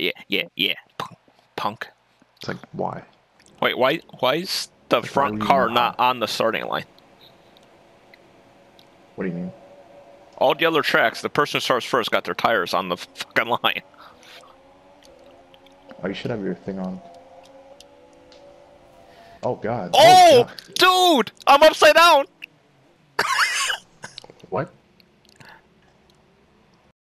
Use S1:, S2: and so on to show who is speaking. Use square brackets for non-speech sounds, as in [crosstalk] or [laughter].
S1: yeah, yeah, yeah. Punk.
S2: It's like why?
S1: Wait, why? Why is the
S2: like,
S1: front car
S2: not?
S1: on the starting line?
S2: What do you mean?
S1: All the other tracks, the person who starts first got their tires on the fucking line.
S2: Oh, you should have your thing on. Oh god.
S1: Oh, oh
S2: God.
S1: dude! I'm upside down. [laughs]
S2: What?